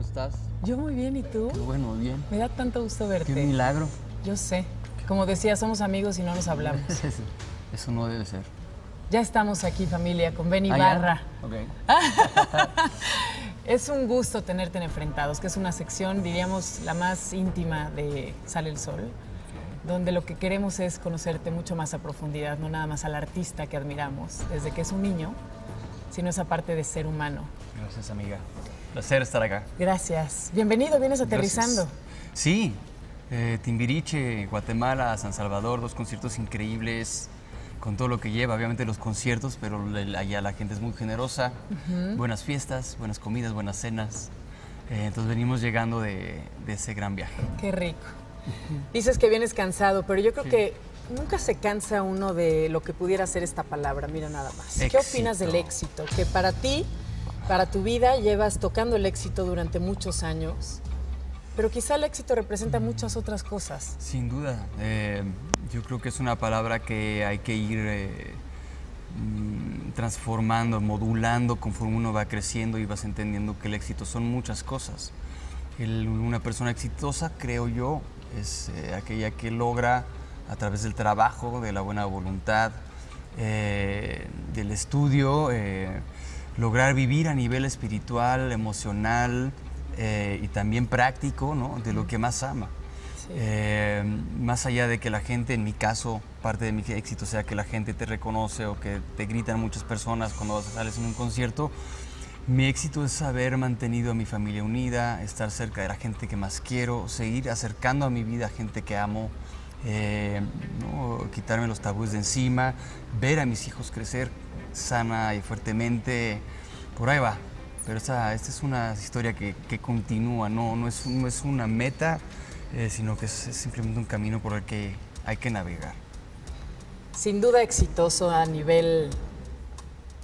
¿Cómo estás? Yo muy bien, ¿y tú? bueno, bien. Me da tanto gusto verte. Qué milagro. Yo sé. Como decía, somos amigos y no nos hablamos. Eso no debe ser. Ya estamos aquí, familia, con Benny Barra. es un gusto tenerte en Enfrentados, que es una sección, diríamos, la más íntima de Sale el Sol, donde lo que queremos es conocerte mucho más a profundidad, no nada más al artista que admiramos desde que es un niño, sino esa parte de ser humano. Gracias, amiga. Placer estar acá. Gracias. Bienvenido, vienes aterrizando. Sí, eh, Timbiriche, Guatemala, San Salvador, dos conciertos increíbles con todo lo que lleva, obviamente los conciertos, pero allá la gente es muy generosa, buenas fiestas, buenas comidas, buenas cenas. Eh, entonces venimos llegando de, ese gran viaje. Qué rico. Dices que vienes cansado, pero yo creo que nunca se cansa uno de lo que pudiera ser esta palabra, mira nada más. ¿Qué opinas del éxito? Que para ti, para tu vida, llevas tocando el éxito durante muchos años pero quizá el éxito representa muchas otras cosas. Sin duda. Eh, yo creo que es una palabra que hay que ir eh, mm, transformando, modulando conforme uno va creciendo y vas entendiendo que el éxito son muchas cosas. una persona exitosa, creo yo, es eh, aquella que logra a través del trabajo, de la buena voluntad, del estudio, lograr vivir a nivel espiritual, emocional, eh, y también práctico ¿no? de lo que más ama. Eh, más allá de que la gente, en mi caso, parte de mi éxito sea que la gente te reconoce o que te gritan muchas personas cuando sales en un concierto, mi éxito es haber mantenido a mi familia unida, estar cerca de la gente que más quiero, seguir acercando a mi vida a gente que amo, eh, quitarme los tabúes de encima, ver a mis hijos crecer sana y fuertemente. Por ahí va, pero esta, esta es una historia que, continúa, no, no, es, no es una meta, eh, sino que es, simplemente un camino por el que hay que navegar. Sin duda exitoso a nivel,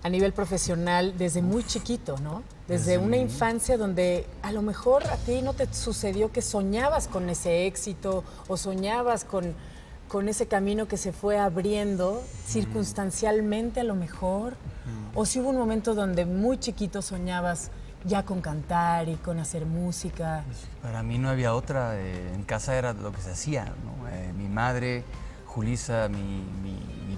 a nivel profesional desde muy chiquito, ¿no? Desde, una infancia donde a lo mejor a ti no te sucedió que soñabas con ese éxito o soñabas con, con ese camino que se fue abriendo circunstancialmente a lo mejor. ¿O si hubo un momento donde muy chiquito soñabas ya con cantar y con hacer música? Para mí no había otra. Eh, en casa era lo que se hacía. Eh, mi madre, Julisa, mi,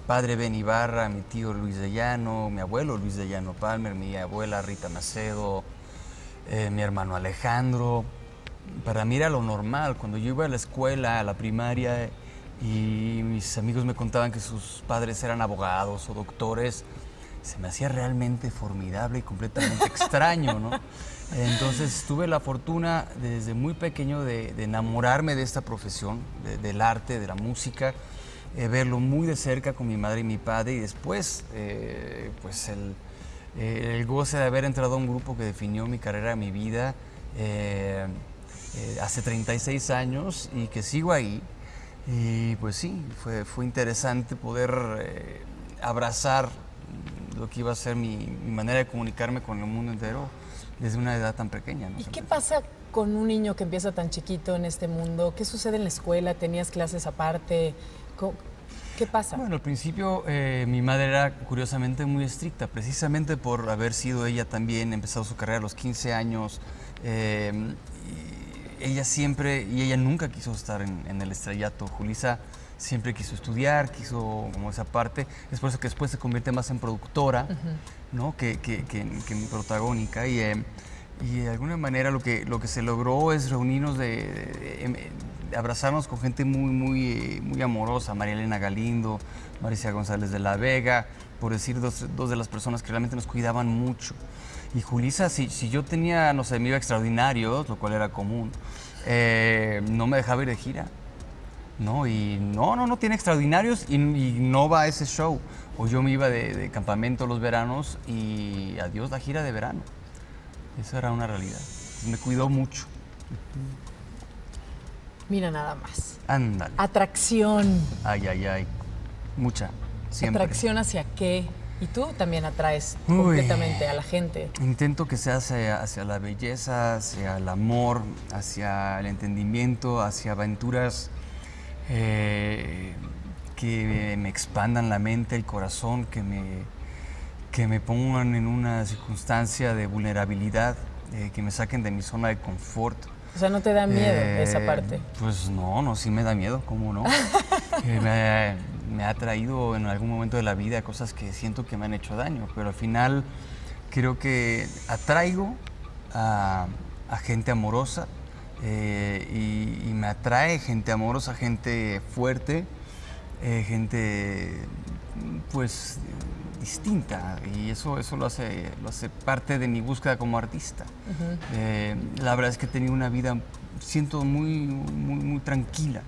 padre Ben Ibarra, mi tío Luis de Llano, mi abuelo Luis de Llano Palmer, mi abuela Rita Macedo, eh, mi hermano Alejandro. Para mí era lo normal. Cuando yo iba a la escuela, a la primaria, y mis amigos me contaban que sus padres eran abogados o doctores, se me hacía realmente formidable y completamente extraño, ¿no? Entonces tuve la fortuna desde muy pequeño de, enamorarme de esta profesión, del arte, de la música, eh, verlo muy de cerca con mi madre y mi padre y después, eh, pues el, el, goce de haber entrado a un grupo que definió mi carrera, mi vida, eh, hace 36 años y que sigo ahí. Y pues sí, fue, fue interesante poder abrazar lo que iba a ser mi, manera de comunicarme con el mundo entero desde una edad tan pequeña. ¿Y qué pasa con un niño que empieza tan chiquito en este mundo? ¿Qué sucede en la escuela? ¿Tenías clases aparte? ¿Qué pasa? Bueno, al principio eh, mi madre era curiosamente muy estricta, precisamente por haber sido ella también, empezado su carrera a los 15 años. Eh, ella siempre, y ella nunca quiso estar en, en el estrellato. Julisa siempre quiso estudiar, quiso como esa parte. Es por eso que después se convierte más en productora, ¿no? Que, que, que, en protagónica. Y, eh, y, de alguna manera lo que, lo que se logró es reunirnos, de, em, abrazarnos con gente muy, muy, muy amorosa. María Elena Galindo, Maricia González de la Vega, por decir dos, dos de las personas que realmente nos cuidaban mucho. Y Julisa, si, si yo tenía, no sé, me iba extraordinarios, lo cual era común, eh, no me dejaba ir de gira. ¿no? Y no, no, no tiene extraordinarios y, no va a ese show. O yo me iba de, campamento los veranos y adiós la gira de verano. Esa era una realidad. Me cuidó mucho. Mira nada más. Ándale. Atracción. Ay, ay, ay. Mucha. Siempre. ¿Atracción hacia qué? Y tú también atraes completamente a la gente. Intento que sea hacia, hacia, la belleza, hacia el amor, hacia el entendimiento, hacia aventuras eh, que me expandan la mente, el corazón, que me, que me pongan en una circunstancia de vulnerabilidad eh, que me saquen de mi zona de confort. O sea, ¿no te da miedo esa parte? Pues no, no, sí me da miedo, ¿cómo no? me, me, ha traído en algún momento de la vida cosas que siento que me han hecho daño, pero al final creo que atraigo a, gente amorosa y, y, me atrae gente amorosa, gente fuerte, gente pues distinta y eso, eso lo, hace, lo hace parte de mi búsqueda como artista. Eh, la verdad es que he tenido una vida, siento muy, muy, muy tranquila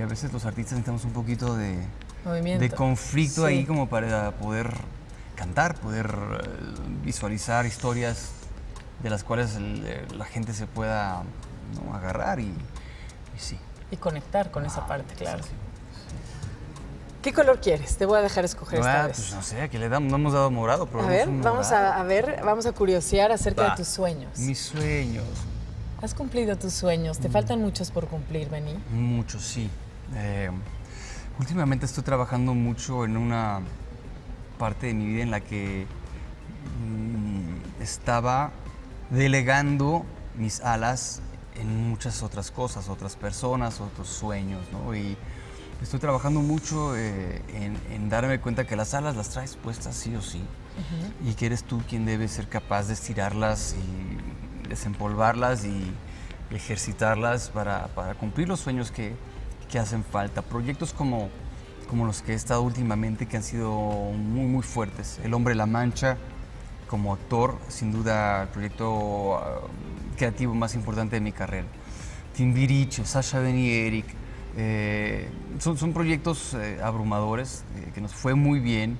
y a veces los artistas necesitamos un poquito de, de conflicto ahí como para poder cantar, poder eh, visualizar historias de las cuales eh, la gente se pueda agarrar y, sí. Y conectar con esa ah, parte, claro. ¿Qué color quieres? Te voy a dejar escoger esta ah, vez. Pues no sé, que le damos, no hemos dado morado, pero A ver, vamos a, ver, vamos a curiosear acerca de tus sueños. Mis sueños. ¿Has cumplido tus sueños? ¿Te mm. faltan muchos por cumplir, Beni? Muchos, sí. Eh, últimamente estoy trabajando mucho en una parte de mi vida en la que mm, estaba delegando mis alas en muchas otras cosas, otras personas, otros sueños, ¿no? Y Estoy trabajando mucho eh, en, darme cuenta que las alas las traes puestas sí o sí y que eres tú quien debe ser capaz de estirarlas y desempolvarlas y ejercitarlas para, cumplir los sueños que, hacen falta. Proyectos como, como los que he estado últimamente que han sido muy, muy fuertes. El Hombre La Mancha como actor, sin duda el proyecto ah, creativo más importante de mi carrera. Timbiriche, Sasha Beni Eric, eh, son, proyectos eh, abrumadores, eh, que nos fue muy bien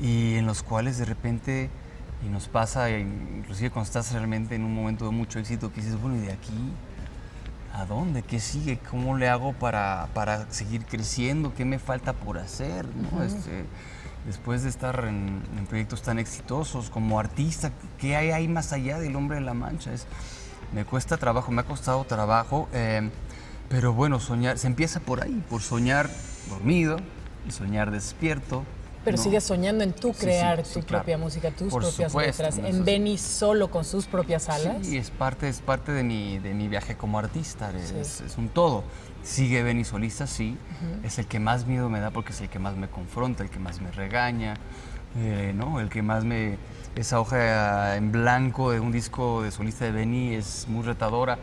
y en los cuales de repente, nos pasa, inclusive cuando estás realmente en un momento de mucho éxito, que dices, bueno, ¿y de aquí a dónde? ¿Qué sigue? ¿Cómo le hago para, para seguir creciendo? ¿Qué me falta por hacer? Este, después de estar en, proyectos tan exitosos como artista, ¿qué hay ahí más allá del hombre de la mancha? Es, me cuesta trabajo, me ha costado trabajo. Pero bueno, soñar, se empieza por ahí, por soñar dormido y soñar despierto. Pero sigues soñando en tú crear tu propia música, tus propias letras, en Benny solo con sus propias alas. Sí, es parte, es parte de mi, de mi viaje como artista, es, un todo. Sigue Benny solista, sí, es el que más miedo me da porque es el que más me confronta, el que más me regaña, eh, ¿no? el que más me... Esa hoja en blanco de un disco de solista de Benny es muy retadora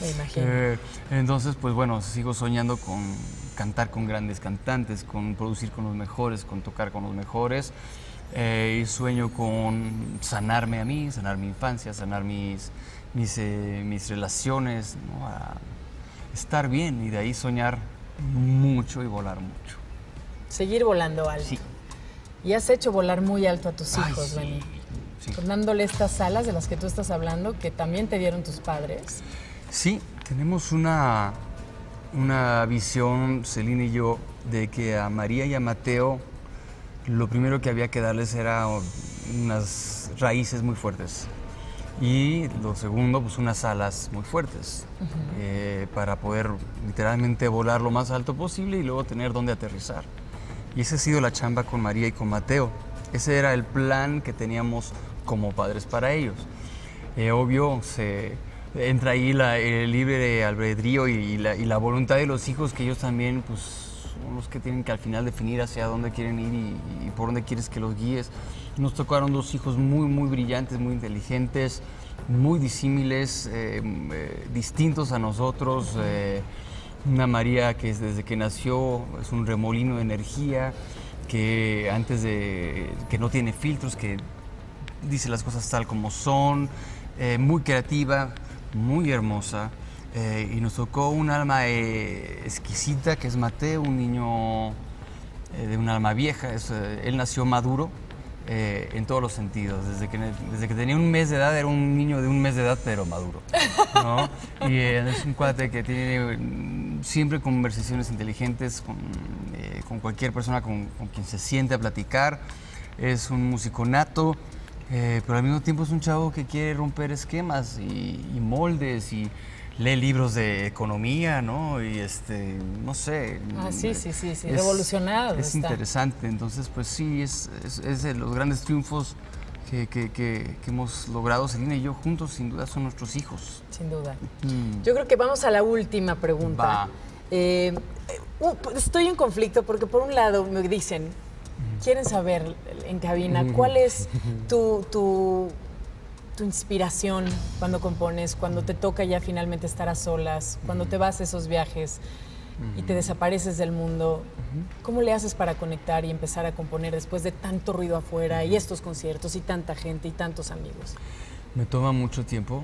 Me imagino. Eh, entonces, pues bueno, sigo soñando con cantar con grandes cantantes, con producir con los mejores, con tocar con los mejores. Eh, y sueño con sanarme a mí, sanar mi infancia, sanar mis, mis, eh, mis relaciones, estar bien y de ahí soñar mucho y volar mucho. Seguir volando alto. Sí. Y has hecho volar muy alto a tus hijos, Benny dándole estas alas de las que tú estás hablando, que también te dieron tus padres. Sí, tenemos una, una visión, Celine y yo, de que a María y a Mateo lo primero que había que darles era unas raíces muy fuertes. Y lo segundo, pues unas alas muy fuertes eh, para poder literalmente volar lo más alto posible y luego tener dónde aterrizar. Y esa ha sido la chamba con María y con Mateo. Ese era el plan que teníamos como padres para ellos. Eh, obvio, se entra ahí el libre albedrío y, la, voluntad de los hijos, que ellos también pues, son los que tienen que al final definir hacia dónde quieren ir y, por dónde quieres que los guíes. Nos tocaron dos hijos muy, muy brillantes, muy inteligentes, muy disímiles, eh, eh, distintos a nosotros. una María que desde que nació es un remolino de energía, que antes de que no tiene filtros, que dice las cosas tal como son, eh, muy creativa, muy hermosa. Eh, y nos tocó un alma eh, exquisita que es Mateo, un niño de un alma vieja. él nació maduro en todos los sentidos. Desde que, desde que tenía un mes de edad era un niño de un mes de edad, pero maduro. y es un cuate que tiene mm, siempre conversaciones inteligentes con, con cualquier persona con, con, quien se siente a platicar. Es un músico nato. Eh, pero al mismo tiempo es un chavo que quiere romper esquemas y, moldes y lee libros de economía, ¿no? Y este, no sé. Ah, sí, sí, sí, sí. revolucionado. Es interesante. Entonces, pues sí, es, es, de los grandes triunfos que, hemos logrado, Selina y yo juntos, sin duda son nuestros hijos. Sin duda. Yo creo que vamos a la última pregunta. Eh, uh, estoy en conflicto porque por un lado me dicen, quieren saber en cabina cuál es tu, tu, tu, inspiración cuando compones, cuando te toca ya finalmente estar a solas, cuando te vas a esos viajes y te desapareces del mundo. ¿Cómo le haces para conectar y empezar a componer después de tanto ruido afuera y estos conciertos y tanta gente y tantos amigos? Me toma mucho tiempo.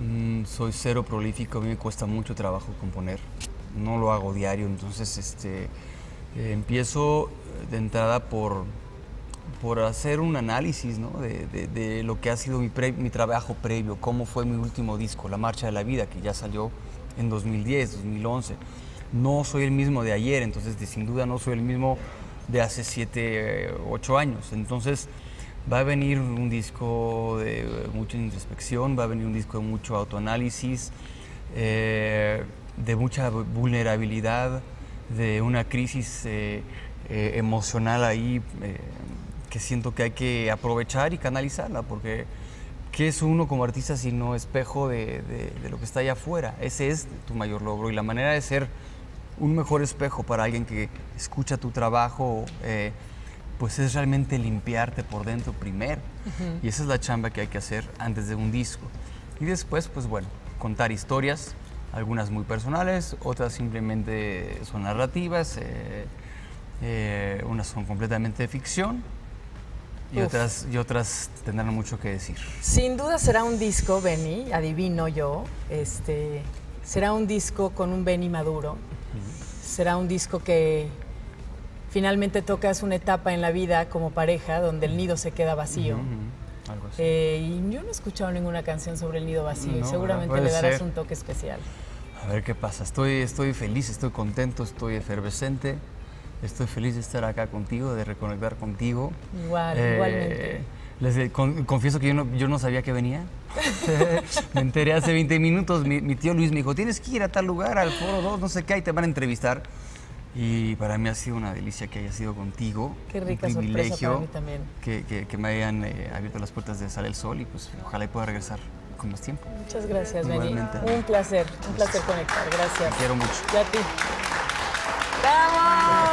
Mm, soy cero prolífico, a mí me cuesta mucho trabajo componer. No lo hago diario, entonces este, eh, empiezo de entrada por, por hacer un análisis de, de, lo que ha sido mi, trabajo previo, cómo fue mi último disco, La Marcha de la Vida, que ya salió en 2010, 2011 no soy el mismo de ayer, entonces sin duda no soy el mismo de hace 7, 8 años. Entonces va a venir un disco de mucha introspección, va a venir un disco de mucho autoanálisis, eh, de mucha vulnerabilidad, de una crisis eh, eh, emocional ahí que siento que hay que aprovechar y canalizarla, porque ¿qué es uno como artista sino espejo de, de lo que está allá afuera? Ese es tu mayor logro y la manera de ser un mejor espejo para alguien que escucha tu trabajo, eh, pues es realmente limpiarte por dentro primero. Y esa es la chamba que hay que hacer antes de un disco. Y después, pues bueno, contar historias, algunas muy personales, otras simplemente son narrativas, eh, eh, unas son completamente de ficción. Y otras, y otras tendrán mucho que decir. Sin duda será un disco, Benny, adivino yo. Este, será un disco con un Benny maduro será un disco que finalmente tocas una etapa en la vida como pareja donde el nido se queda vacío. Eh, y yo no he escuchado ninguna canción sobre el nido vacío y seguramente le darás un toque especial. A ver qué pasa. Estoy, estoy feliz, estoy contento, estoy efervescente. Estoy feliz de estar acá contigo, de reconectar contigo. Igual, eh, igualmente. Les confieso que yo no, yo no sabía que venía. me enteré hace 20 minutos. Mi, tío Luis me dijo, tienes que ir a tal lugar, al Foro 2, no sé qué, y te van a entrevistar. Y para mí ha sido una delicia que haya sido contigo. Qué rica un privilegio para mí también. Que, me hayan eh, abierto las puertas de Sal el Sol y pues ojalá y pueda regresar con más tiempo. Muchas gracias, Benny. Un placer, un placer conectar. Gracias. Te quiero mucho. Y a ti. ¡Vamos!